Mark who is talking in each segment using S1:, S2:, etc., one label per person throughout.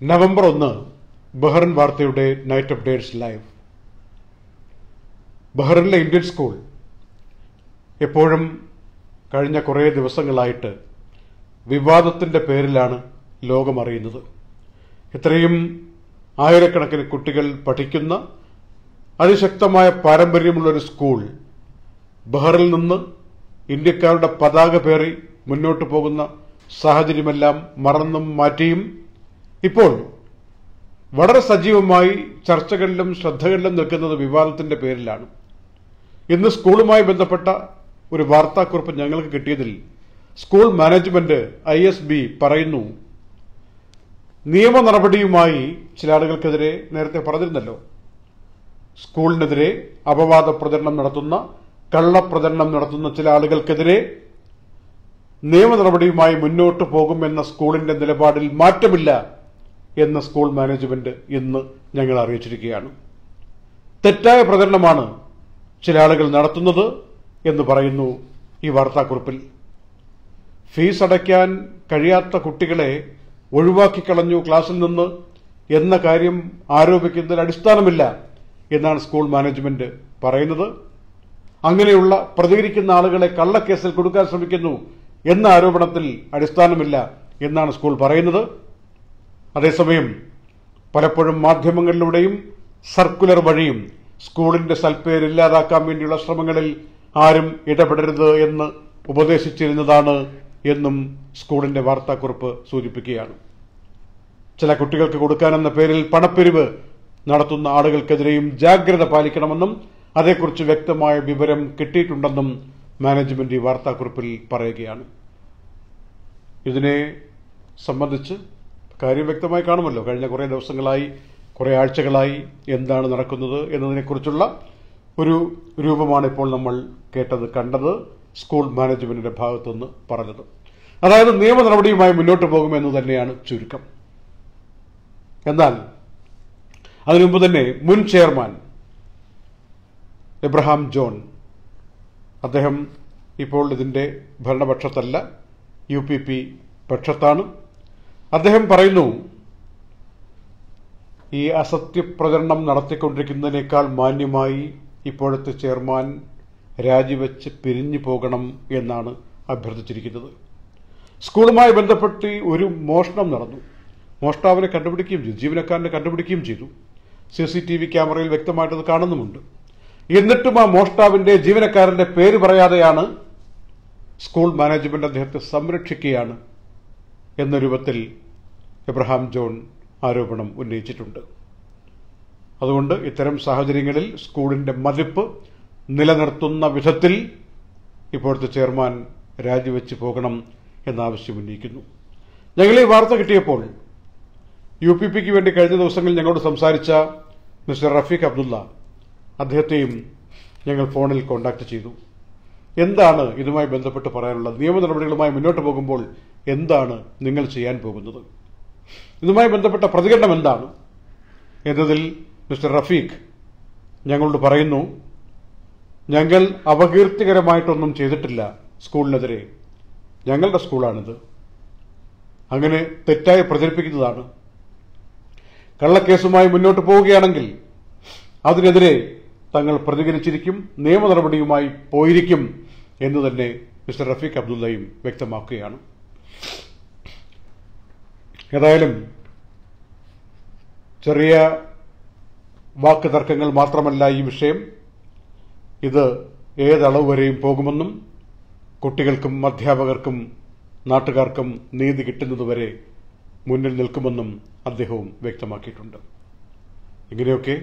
S1: November ഒന്ന് Bahrain വാർത്തയുടെ night updates live ബഹ്റിനിലെ ഇന്ത്യൻ സ്കൂൾ എപ്പോഴും കഴിഞ്ഞ കുറേ ദിവസങ്ങളായിട്ട് വിവാദത്തിന്റെ പേരിലാണ് ലോകമറിയുന്നത് ഇത്രയും ആയിരക്കണക്കിന് കുട്ടികൾ പഠിക്കുന്ന അതിശക്തമായ പാരമ്പര്യമുള്ളൊരു സ്കൂൾ ബഹറിൽ നിന്ന് ഇന്ത്യക്കാരുടെ പതാക പേറി മുന്നോട്ട് പോകുന്ന സാഹചര്യമെല്ലാം മറന്നും മാറ്റിയും ഇപ്പോൾ വളരെ സജീവമായി ചർച്ചകളിലും ശ്രദ്ധകളിലും നിൽക്കുന്നത് വിവാദത്തിന്റെ പേരിലാണ്. ഇന്ന് സ്കൂളുമായി ബന്ധപ്പെട്ട ഒരു വാർത്താക്കുറിപ്പ് ഞങ്ങൾക്ക് കിട്ടിയതിൽ school management I S B പറയുന്നു നിയമ നടപടിയുമായി ചില ആളുകൾക്കെതിരെ നേരത്തെ പറഞ്ഞിരുന്നല്ലോ. സ്കൂളിനെതിരെ അപവാദ പ്രചരണം നടത്തുന്ന കള്ളപ്രചരണം നടത്തുന്ന ചില ആളുകൾക്കെതിരെ നിയമ നടപടിയുമായി മുന്നോട്ട് പോകുമെന്ന സ്കൂളിന്റെ നിലപാടിൽ മാറ്റമില്ല. എന്ന് സ്കൂൾ മാനേജ്മെന്റ് ഇന്ന് ഞങ്ങൾ അറിയിച്ചിരിക്കുകയാണ്. തെറ്റായ പ്രചരണമാണ് ചില ആളുകൾ നടത്തുന്നത് എന്ന് പറയുന്നു ഈ വാർത്താക്കുറിപ്പിൽ. ഫീസ് അടയ്ക്കാൻ കഴിയാത്ത കുട്ടികളെ ഒഴിവാക്കി കളഞ്ഞു ക്ലാസ്സിൽ നിന്ന് എന്ന കാര്യം ആരോപിക്കുന്നതിൽ അടിസ്ഥാനമില്ല എന്നാണ് സ്കൂൾ മാനേജ്മെന്റ് പറയുന്നത്. അങ്ങനെയുള്ള പ്രതികരിക്കുന്ന ആളുകളെ കള്ളക്കേസിൽ കൊടുക്കാൻ ശ്രമിക്കുന്നു എന്ന ആരോപണത്തിൽ അടിസ്ഥാനമില്ല എന്നാണ് സ്കൂൾ പറയുന്നത്. അതേസമയം പലപ്പോഴും മാധ്യമങ്ങളിലൂടെയും സർക്കുലർ വഴിയും സ്കൂളിന്റെ സൽപ്പേര് ഇല്ലാതാക്കാൻ വേണ്ടിയുള്ള ശ്രമങ്ങളിൽ ആരും ഇടപെടരുത് എന്ന് ഉപദേശിച്ചിരുന്നതാണ് എന്നും സ്കൂളിന്റെ വാർത്താക്കുറിപ്പ് സൂചിപ്പിക്കുകയാണ്. ചില കുട്ടികൾക്ക് കൊടുക്കാനെന്ന പേരിൽ പണപ്പിരിവ് നടത്തുന്ന ആളുകൾക്കെതിരെയും ജാഗ്രത പാലിക്കണമെന്നും അതേക്കുറിച്ച് വ്യക്തമായ വിവരം കിട്ടിയിട്ടുണ്ടെന്നും മാനേജ്മെന്റ് ഈ വാർത്താക്കുറിപ്പിൽ പറയുകയാണ്. ഇതിനെ സംബന്ധിച്ച് കാര്യം വ്യക്തമായി കാണുമല്ലോ. കഴിഞ്ഞ കുറേ ദിവസങ്ങളായി കുറേ ആഴ്ചകളായി എന്താണ് നടക്കുന്നത് എന്നതിനെക്കുറിച്ചുള്ള ഒരു രൂപമാണ് ഇപ്പോൾ നമ്മൾ കേട്ടത് കണ്ടത് സ്കൂൾ മാനേജ്മെന്റിന്റെ ഭാഗത്തുനിന്ന് പറഞ്ഞത്. അതായത് നിയമ നടപടിയുമായി മുന്നോട്ട് പോകുമെന്ന് തന്നെയാണ് ചുരുക്കം. എന്നാൽ അതിനു മുമ്പ് തന്നെ മുൻ ചെയർമാൻ എബ്രഹാം ജോൺ അദ്ദേഹം ഇപ്പോൾ ഇതിന്റെ ഭരണപക്ഷത്തല്ല യു പി പി പക്ഷത്താണ്. അദ്ദേഹം പറയുന്നു ഈ അസത്യപ്രചരണം നടത്തിക്കൊണ്ടിരിക്കുന്നതിനേക്കാൾ മാന്യമായി ഇപ്പോഴത്തെ ചെയർമാൻ രാജിവെച്ച് പിരിഞ്ഞു പോകണം എന്നാണ് അഭ്യർത്ഥിച്ചിരിക്കുന്നത്. സ്കൂളുമായി ബന്ധപ്പെട്ട് ഒരു മോഷണം നടന്നു. മോഷ്ടാവിനെ കണ്ടുപിടിക്കുകയും ചെയ്തു. ജീവനക്കാരനെ കണ്ടുപിടിക്കുകയും ചെയ്തു. സി സി ടി വി ക്യാമറയിൽ വ്യക്തമായിട്ടത് കാണുന്നുമുണ്ട്. എന്നിട്ടും ആ മോഷ്ടാവിന്റെ ജീവനക്കാരന്റെ പേര് പറയാതെയാണ് സ്കൂൾ മാനേജ്മെന്റ് അദ്ദേഹത്തെ സംരക്ഷിക്കുകയാണ് എന്ന രൂപത്തിൽ എബ്രഹാം ജോൺ ആരോപണം ഉന്നയിച്ചിട്ടുണ്ട്. അതുകൊണ്ട് ഇത്തരം സാഹചര്യങ്ങളിൽ സ്കൂളിന്റെ മതിപ്പ് നിലനിർത്തുന്ന വിധത്തിൽ ഇപ്പോഴത്തെ ചെയർമാൻ രാജിവെച്ച് പോകണം എന്നാവശ്യം ഉന്നയിക്കുന്നു. ഞങ്ങൾ ഈ വാർത്ത കിട്ടിയപ്പോൾ യു പി പിക്ക് വേണ്ടി കഴിഞ്ഞ ദിവസങ്ങളിൽ ഞങ്ങളോട് സംസാരിച്ച മിസ്റ്റർ റഫീഖ് അബ്ദുള്ള അദ്ദേഹത്തെയും ഞങ്ങൾ ഫോണിൽ കോൺടാക്ട് ചെയ്തു. എന്താണ് ഇതുമായി ബന്ധപ്പെട്ട് പറയാനുള്ളത്? നിയമ നടപടികളുമായി മുന്നോട്ട് പോകുമ്പോൾ എന്താണ് നിങ്ങൾ ചെയ്യാൻ പോകുന്നത്? ഇതുമായി ബന്ധപ്പെട്ട പ്രതികരണം എന്താണ്? എന്നതിൽ മിസ്റ്റർ റഫീഖ് ഞങ്ങളോട് പറയുന്നു ഞങ്ങൾ അപകീർത്തികരമായിട്ടൊന്നും ചെയ്തിട്ടില്ല സ്കൂളിനെതിരെ. ഞങ്ങളുടെ സ്കൂളാണിത്. അങ്ങനെ തെറ്റായി പ്രചരിപ്പിക്കുന്നതാണ്. കള്ളക്കേസുമായി മുന്നോട്ട് പോവുകയാണെങ്കിൽ അതിനെതിരെ തങ്ങൾ പ്രതികരിച്ചിരിക്കും നിയമ നടപടിയുമായി പോയിരിക്കും എന്ന് തന്നെ മിസ്റ്റർ റഫീഖ് അബ്ദുള്ളയും വ്യക്തമാക്കുകയാണ്. ഏതായാലും ചെറിയ വാക്ക് തർക്കങ്ങൾ മാത്രമല്ല ഈ വിഷയം. ഇത് ഏതളവ് വരെയും പോകുമെന്നും കുട്ടികൾക്കും അധ്യാപകർക്കും നാട്ടുകാർക്കും നീതി കിട്ടുന്നതുവരെ മുന്നിൽ നിൽക്കുമെന്നും അദ്ദേഹവും വ്യക്തമാക്കിയിട്ടുണ്ട്. ഇങ്ങനെയൊക്കെ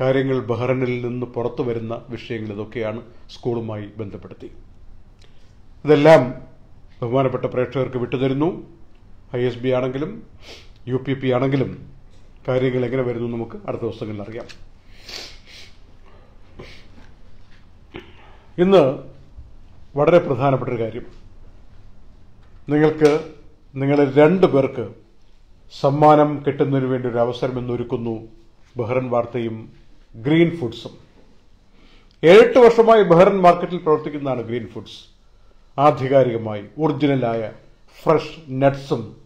S1: കാര്യങ്ങൾ ബഹ്റനിൽ നിന്ന് പുറത്തു വരുന്ന വിഷയങ്ങൾ ഇതൊക്കെയാണ് സ്കൂളുമായി ബന്ധപ്പെടുത്തി. ഇതെല്ലാം ബഹുമാനപ്പെട്ട പ്രേക്ഷകർക്ക് വിട്ടുതരുന്നു. ഐ എസ് ബി ആണെങ്കിലും യു പി പി ആണെങ്കിലും കാര്യങ്ങൾ എങ്ങനെ വരുന്നു നമുക്ക് അടുത്ത ദിവസങ്ങളിൽ അറിയാം. ഇന്ന് വളരെ പ്രധാനപ്പെട്ട ഒരു കാര്യം. നിങ്ങൾക്ക് നിങ്ങളെ രണ്ടു പേർക്ക് സമ്മാനം കിട്ടുന്നതിന് വേണ്ടി ഒരു അവസരം എന്നൊരുക്കുന്നു ബഹ്റൻ വാർത്തയും ഗ്രീൻ ഫുഡ്സും. ഏഴെട്ട് വർഷമായി ബഹ്റൻ മാർക്കറ്റിൽ പ്രവർത്തിക്കുന്നതാണ് ഗ്രീൻ ഫുഡ്സ്. ആധികാരികമായി ഒറിജിനലായ ഫ്രഷ് നട്ട്സും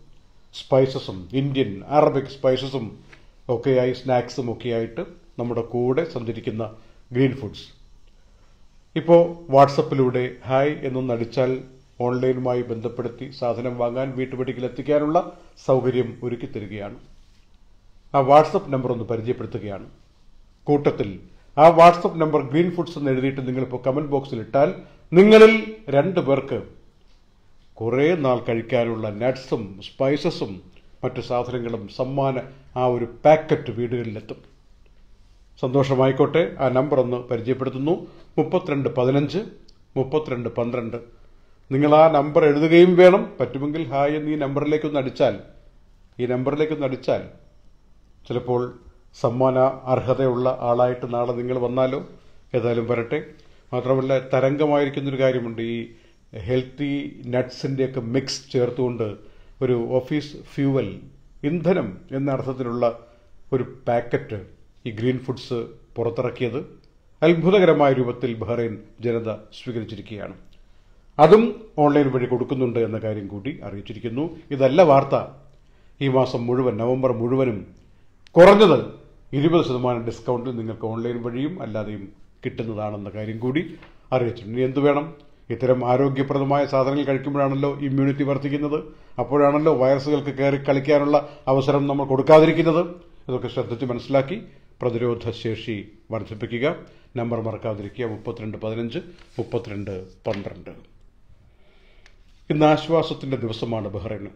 S1: സ്പൈസസും ഇന്ത്യൻ അറബിക് സ്പൈസസും ഒക്കെയായി സ്നാക്സും ഒക്കെയായിട്ട് നമ്മുടെ കൂടെ സഞ്ചരിക്കുന്ന ഗ്രീൻ ഫുഡ്സ്. ഇപ്പോൾ വാട്സപ്പിലൂടെ ഹായ് എന്നൊന്ന് അടിച്ചാൽ ഓൺലൈനുമായി ബന്ധപ്പെടുത്തി സാധനം വാങ്ങാൻ വീട്ടുപടിക്കൽ എത്തിക്കാനുള്ള സൗകര്യം ഒരുക്കി തരികയാണ്. ആ വാട്സപ്പ് നമ്പർ ഒന്ന് പരിചയപ്പെടുത്തുകയാണ്. കൂട്ടത്തിൽ ആ വാട്സപ്പ് നമ്പർ ഗ്രീൻ ഫുഡ്സ് എന്ന് എഴുതിയിട്ട് നിങ്ങളിപ്പോൾ കമന്റ് ബോക്സിൽ ഇട്ടാൽ നിങ്ങളിൽ രണ്ടു പേർക്ക് കുറേ നാൾ കഴിക്കാനുള്ള നട്ട്സും സ്പൈസസും മറ്റു സാധനങ്ങളും സമ്മാന ആ ഒരു പാക്കറ്റ് വീടുകളിലെത്തും. സന്തോഷമായിക്കോട്ടെ. ആ നമ്പർ ഒന്ന് പരിചയപ്പെടുത്തുന്നു. മുപ്പത്തിരണ്ട് പതിനഞ്ച് മുപ്പത്തിരണ്ട് പന്ത്രണ്ട്. നിങ്ങൾ ആ നമ്പർ എഴുതുകയും വേണം. പറ്റുമെങ്കിൽ ഹായ് എന്ന് ഈ നമ്പറിലേക്കൊന്ന് അടിച്ചാൽ ഈ നമ്പറിലേക്കൊന്ന് അടിച്ചാൽ ചിലപ്പോൾ സമ്മാന അർഹതയുള്ള ആളായിട്ട് നാളെ നിങ്ങൾ വന്നാലോ? ഏതായാലും വരട്ടെ. മാത്രമല്ല തരംഗമായിരിക്കുന്നൊരു കാര്യമുണ്ട്. ഈ ഹെൽത്തി നട്ട്സിന്റെയൊക്കെ മിക്സ് ചേർത്തുകൊണ്ട് ഒരു ഓഫീസ് ഫ്യൂവൽ ഇന്ധനം എന്ന അർത്ഥത്തിലുള്ള ഒരു പാക്കറ്റ് ഈ ഗ്രീൻ ഫുഡ്സ് പുറത്തിറക്കിയത് അത്ഭുതകരമായ രൂപത്തിൽ ബഹ്റൈൻ ജനത സ്വീകരിച്ചിരിക്കുകയാണ്. അതും ഓൺലൈൻ വഴി കൊടുക്കുന്നുണ്ട് എന്ന കാര്യം കൂടി അറിയിച്ചിരിക്കുന്നു. ഇതല്ല വാർത്ത. ഈ മാസം മുഴുവൻ നവംബർ മുഴുവനും കുറഞ്ഞത് ഇരുപത് ശതമാനം ഡിസ്കൗണ്ടിൽ നിങ്ങൾക്ക് ഓൺലൈൻ വഴിയും അല്ലാതെയും കിട്ടുന്നതാണെന്ന കാര്യം കൂടി അറിയിച്ചിട്ടുണ്ട്. ഇനി എന്ത് വേണം? ഇത്തരം ആരോഗ്യപ്രദമായ സാധനങ്ങൾ കഴിക്കുമ്പോഴാണല്ലോ ഇമ്മ്യൂണിറ്റി വർദ്ധിക്കുന്നത്. അപ്പോഴാണല്ലോ വൈറസുകൾക്ക് കയറി കളിക്കാനുള്ള അവസരം നമ്മൾ കൊടുക്കാതിരിക്കുന്നത്. ഇതൊക്കെ ശ്രദ്ധിച്ച് മനസ്സിലാക്കി പ്രതിരോധ ശേഷി വർദ്ധിപ്പിക്കുക. നമ്പർ മറക്കാതിരിക്കുക. മുപ്പത്തിരണ്ട് പതിനഞ്ച് മുപ്പത്തിരണ്ട് പന്ത്രണ്ട്. ഇന്ന് ആശ്വാസത്തിന്റെ ദിവസമാണ് ബഹ്റൈന്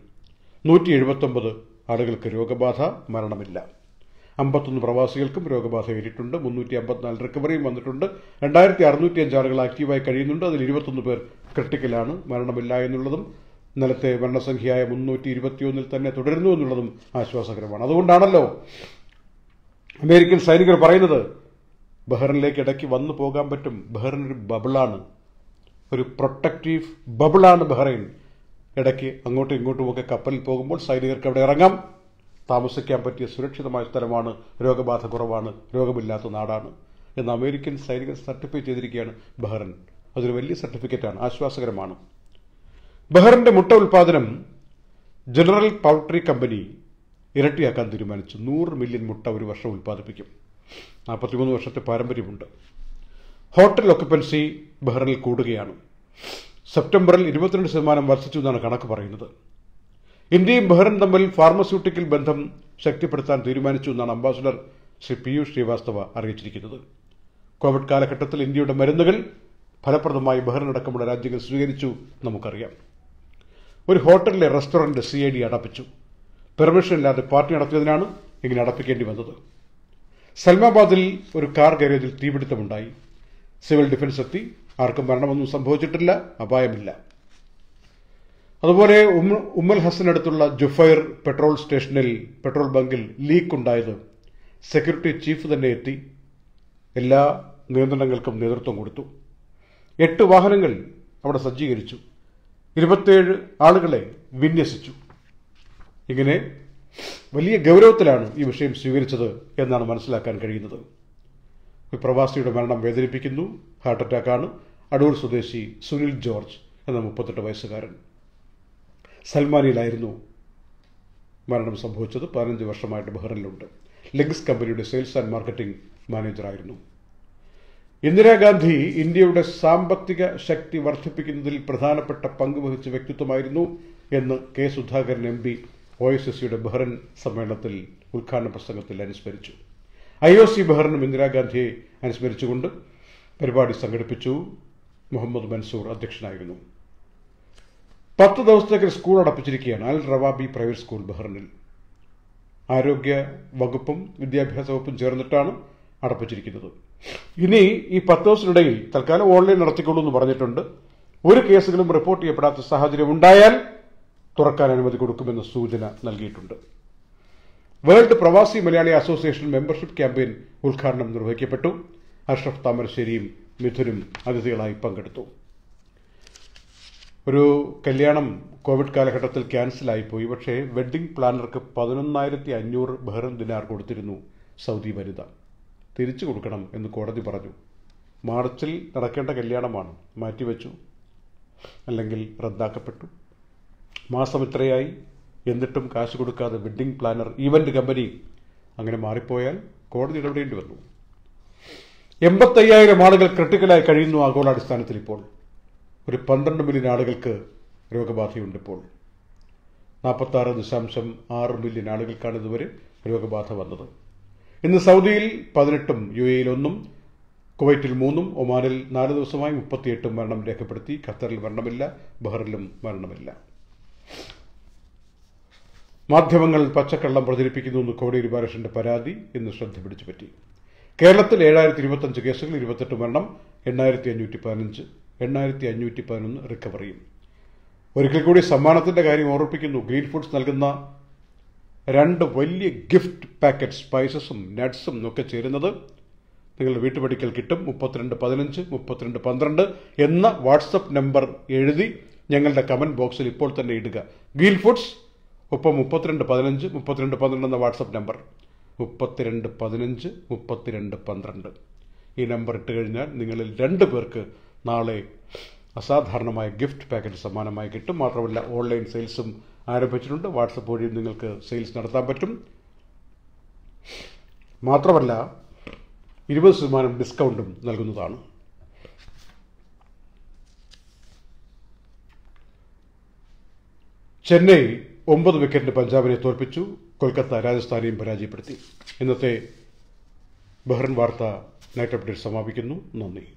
S1: നൂറ്റി എഴുപത്തൊമ്പത് ആളുകൾക്ക് രോഗബാധ മരണമില്ല. അമ്പത്തൊന്ന് പ്രവാസികൾക്കും രോഗബാധ ഏറ്റിട്ടുണ്ട് മുന്നൂറ്റി അമ്പത്തിനാല് റിക്കവറിയും വന്നിട്ടുണ്ട്. രണ്ടായിരത്തി അറുന്നൂറ്റി അഞ്ച് ആളുകൾ ആക്റ്റീവായി കഴിയുന്നുണ്ട്. അതിൽ ഇരുപത്തൊന്ന് പേർ ക്രിട്ടിക്കലാണ്. മരണമില്ല എന്നുള്ളതും ഇന്നലത്തെ മരണസംഖ്യയായ മുന്നൂറ്റി ഇരുപത്തിയൊന്നിൽ തന്നെ തുടരുന്നു എന്നുള്ളതും ആശ്വാസകരമാണ്. അതുകൊണ്ടാണല്ലോ അമേരിക്കൻ സൈനികർ പറയുന്നത് ബഹ്റിനിലേക്ക് ഇടയ്ക്ക് വന്നു പോകാൻ പറ്റും. ബഹ്റിൻ ഒരു ബബിളാണ്. ഒരു പ്രൊട്ടക്റ്റീവ് ബബിളാണ് ബഹ്റൈൻ. ഇടയ്ക്ക് അങ്ങോട്ടും ഇങ്ങോട്ടുമൊക്കെ കപ്പലിൽ പോകുമ്പോൾ സൈനികർക്ക് അവിടെ ഇറങ്ങാം. താമസിക്കാൻ പറ്റിയ സുരക്ഷിതമായ സ്ഥലമാണ് രോഗബാധ കുറവാണ് രോഗമില്ലാത്ത നാടാണ്. എന്ന് അമേരിക്കൻ സൈനികർ സർട്ടിഫൈ ചെയ്തിരിക്കുകയാണ് ബഹ്റൻ. അതൊരു വലിയ സർട്ടിഫിക്കറ്റാണ് ആശ്വാസകരമാണ്. ബഹ്റന്റെ മുട്ട ഉൽപാദനം ജനറൽ പൗൾട്രി കമ്പനി ഇരട്ടിയാക്കാൻ തീരുമാനിച്ചു. നൂറ് മില്യൺ മുട്ട ഒരു വർഷം ഉൽപ്പാദിപ്പിക്കും നാൽപ്പത്തിമൂന്ന് വർഷത്തെ പാരമ്പര്യമുണ്ട്. ഹോട്ടൽ ഒക്കുപ്പൻസി ബഹ്റിനിൽ കൂടുകയാണ്. സെപ്റ്റംബറിൽ ഇരുപത്തിരണ്ട് ശതമാനം വർദ്ധിച്ചു എന്നാണ് കണക്ക് പറയുന്നത്. ഇന്ത്യയും ബഹ്റും തമ്മിൽ ഫാർമസ്യൂട്ടിക്കൽ ബന്ധം ശക്തിപ്പെടുത്താൻ തീരുമാനിച്ചു എന്നാണ് അംബാസഡർ ശ്രീ പിയൂഷ് ശ്രീവാസ്തവ അറിയിച്ചിരിക്കുന്നത്. കോവിഡ് കാലഘട്ടത്തിൽ ഇന്ത്യയുടെ മരുന്നുകൾ ഫലപ്രദമായി ബഹ്റിനടക്കമുള്ള രാജ്യങ്ങൾ സ്വീകരിച്ചു നമുക്കറിയാം. ഒരു ഹോട്ടലിലെ റെസ്റ്റോറന്റ് സി ഐ ഡി അടപ്പിച്ചു. പെർമിഷൻ ഇല്ലാതെ പാർട്ടി നടത്തിയതിനാണ് ഇങ്ങനെ അടപ്പിക്കേണ്ടി വന്നത്. സൽമാബാദിൽ ഒരു കാർ ഗാരേജിൽ തീപിടുത്തമുണ്ടായി. സിവിൽ ഡിഫൻസ് എത്തി. ആർക്കും മരണമൊന്നും സംഭവിച്ചിട്ടില്ല. അപായമില്ല. അതുപോലെ ഉമ്മൽ ഹസനടുത്തുള്ള ജുഫൈർ പെട്രോൾ സ്റ്റേഷനിൽ പെട്രോൾ ബങ്കിൽ ലീക്ക് ഉണ്ടായത് സെക്യൂരിറ്റി ചീഫ് തന്നെ എത്തി. എല്ലാ നിയന്ത്രണങ്ങൾക്കും നേതൃത്വം കൊടുത്തു. എട്ട് വാഹനങ്ങൾ അവിടെ സജ്ജീകരിച്ചു. ഇരുപത്തേഴ് ആളുകളെ വിന്യസിച്ചു. ഇങ്ങനെ വലിയ ഗൗരവത്തിലാണ് ഈ വിഷയം സ്വീകരിച്ചത് എന്നാണ് മനസ്സിലാക്കാൻ കഴിയുന്നത്. ഒരു പ്രവാസിയുടെ മരണം വേദനിപ്പിക്കുന്നു. ഹാർട്ട് അറ്റാക്കാണ് അടൂർ സ്വദേശി സുനിൽ ജോർജ് എന്ന മുപ്പത്തെട്ട് വയസ്സുകാരൻ. സൽമാനിയിലായിരുന്നു മരണം സംഭവിച്ചത്. പതിനഞ്ച് വർഷമായിട്ട് ബഹ്റിനിലുണ്ട്. ലെഗ്സ് കമ്പനിയുടെ സെയിൽസ് ആൻഡ് മാർക്കറ്റിംഗ് മാനേജറായിരുന്നു. ഇന്ദിരാഗാന്ധി ഇന്ത്യയുടെ സാമ്പത്തിക ശക്തി വർദ്ധിപ്പിക്കുന്നതിൽ പ്രധാനപ്പെട്ട പങ്ക് വഹിച്ച വ്യക്തിത്വമായിരുന്നു എന്ന് K Sudhakaran M P O S S സിയുടെ ബഹ്റൻ സമ്മേളനത്തിൽ ഉദ്ഘാടന പ്രസംഗത്തിൽ അനുസ്മരിച്ചു. ഐ ഒ സി ബഹ്റിനും ഇന്ദിരാഗാന്ധിയെ അനുസ്മരിച്ചുകൊണ്ട് പരിപാടി സംഘടിപ്പിച്ചു. മുഹമ്മദ് മൻസൂർ അധ്യക്ഷനായിരുന്നു. പത്ത് ദിവസത്തേക്ക് സ്കൂൾ അടപ്പിച്ചിരിക്കുകയാണ്. അൽ റവാബി പ്രൈവറ്റ് സ്കൂൾ ബഹ്റിനിൽ. ആരോഗ്യ വകുപ്പും വിദ്യാഭ്യാസ വകുപ്പും ചേർന്നിട്ടാണ് അടപ്പിച്ചിരിക്കുന്നത്. ഇനി ഈ പത്ത് ദിവസത്തിനിടയിൽ തൽക്കാലം ഓൺലൈൻ നടത്തിക്കൊള്ളൂ എന്ന് പറഞ്ഞിട്ടുണ്ട്. ഒരു കേസുകളും റിപ്പോർട്ട് ചെയ്യപ്പെടാത്ത സാഹചര്യം ഉണ്ടായാൽ തുറക്കാൻ അനുമതി കൊടുക്കുമെന്ന സൂചന നൽകിയിട്ടുണ്ട്. വേൾഡ് പ്രവാസി മലയാളി അസോസിയേഷൻ മെമ്പർഷിപ്പ് ക്യാമ്പയിൻ ഉദ്ഘാടനം നിർവഹിക്കപ്പെട്ടു. അഷ്റഫ് താമരശ്ശേരിയും മിഥുനും അതിഥികളായി പങ്കെടുത്തു. ഒരു കല്യാണം കോവിഡ് കാലഘട്ടത്തിൽ ക്യാൻസലായിപ്പോയി. പക്ഷേ വെഡ്ഡിംഗ് പ്ലാനർക്ക് പതിനൊന്നായിരത്തി അഞ്ഞൂറ് ബഹ്റൻ ദിനാർ കൊടുത്തിരുന്നു സൗദി വനിത. തിരിച്ചു കൊടുക്കണം എന്ന് കോടതി പറഞ്ഞു. മാർച്ചിൽ നടക്കേണ്ട കല്യാണമാണ് മാറ്റിവെച്ചു. അല്ലെങ്കിൽ റദ്ദാക്കപ്പെട്ടു. മാസം ഇത്രയായി. എന്നിട്ടും കാശ് കൊടുക്കാതെ വെഡ്ഡിംഗ് പ്ലാനർ ഈവന്റ് കമ്പനി അങ്ങനെ മാറിപ്പോയാൽ കോടതി ഇടപെടേണ്ടി വന്നു. എൺപത്തയ്യായിരം ആളുകൾ ക്രിട്ടിക്കലായി കഴിയുന്നു ആഗോളാടിസ്ഥാനത്തിൽ ഇപ്പോൾ ഒരു പന്ത്രണ്ട് മില്യൺ ആളുകൾക്ക് രോഗബാധയുണ്ട് ഇപ്പോൾ. നാൽപ്പത്താറ് ദശാംശം ആറ് മില്യൺ ആളുകൾക്കാണ് ഇതുവരെ രോഗബാധ വന്നത്. ഇന്ന് സൗദിയിൽ പതിനെട്ടും യു എയിൽ ഒന്നും കുവൈറ്റിൽ മൂന്നും ഒമാനിൽ നാല് ദിവസമായി മുപ്പത്തിയെട്ടും മരണം രേഖപ്പെടുത്തി. ഖത്തറിൽ മരണമില്ല ബഹറിലും മരണമില്ല. മാധ്യമങ്ങൾ പച്ചക്കള്ളം പ്രചരിപ്പിക്കുന്നു എന്ന് കോടിയേരി ബാലകൃഷ്ണന്റെ പരാതി ഇന്ന് ശ്രദ്ധ പിടിച്ചുപറ്റി. കേരളത്തിൽ ഏഴായിരത്തി ഇരുപത്തഞ്ച് കേസുകൾ ഇരുപത്തെട്ട് മരണം എണ്ണായിരത്തി അഞ്ഞൂറ്റി പതിനഞ്ച്. എണ്ണായിരത്തി അഞ്ഞൂറ്റി പതിനൊന്ന് റിക്കവറിയും. ഒരിക്കൽ കൂടി സമ്മാനത്തിന്റെ കാര്യം ഓർമ്മിപ്പിക്കുന്നു. ഗ്രീൻ ഫുഡ്സ് നൽകുന്ന രണ്ട് വലിയ ഗിഫ്റ്റ് പാക്കറ്റ് സ്പൈസസും നട്ട്സും ഒക്കെ ചേരുന്നത് നിങ്ങളുടെ വീട്ടുപടിക്കൽ കിട്ടും. മുപ്പത്തിരണ്ട് പതിനഞ്ച് മുപ്പത്തിരണ്ട് പന്ത്രണ്ട് എന്ന വാട്സപ്പ് നമ്പർ എഴുതി ഞങ്ങളുടെ കമന്റ് ബോക്സിൽ ഇപ്പോൾ തന്നെ ഇടുക. ഗ്രീൻ ഫുഡ്സ് ഒപ്പം മുപ്പത്തിരണ്ട് പതിനഞ്ച് മുപ്പത്തിരണ്ട് പന്ത്രണ്ട് എന്ന വാട്സപ്പ് നമ്പർ. മുപ്പത്തിരണ്ട് പതിനഞ്ച് മുപ്പത്തിരണ്ട് പന്ത്രണ്ട്. ഈ നമ്പർ ഇട്ട് കഴിഞ്ഞാൽ നിങ്ങളിൽ രണ്ട് പേർക്ക് നാളെ അസാധാരണമായ ഗിഫ്റ്റ് പാക്കറ്റ് സമ്മാനമായി കിട്ടും. മാത്രമല്ല ഓൺലൈൻ സെയിൽസും ആരംഭിച്ചിട്ടുണ്ട്. വാട്സപ്പ് വഴിയും നിങ്ങൾക്ക് സെയിൽസ് നടത്താൻ പറ്റും. മാത്രമല്ല ഇരുപത് ശതമാനം ഡിസ്കൗണ്ടും നൽകുന്നതാണ്. ചെന്നൈ ഒമ്പത് വിക്കറ്റിന് പഞ്ചാബിനെ തോൽപ്പിച്ചു. കൊൽക്കത്ത രാജസ്ഥാനെയും പരാജയപ്പെടുത്തി. ഇന്നത്തെ ബഹ്റൻ വാർത്ത നൈറ്റ് അപ്ഡേറ്റ് സമാപിക്കുന്നു. നന്ദി.